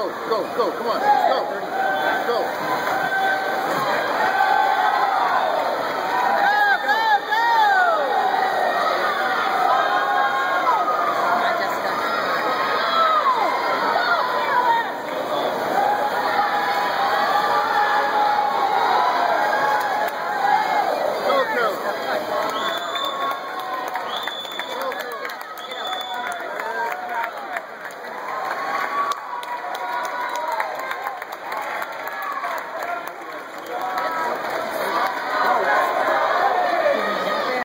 go, go, go, come on, go, go.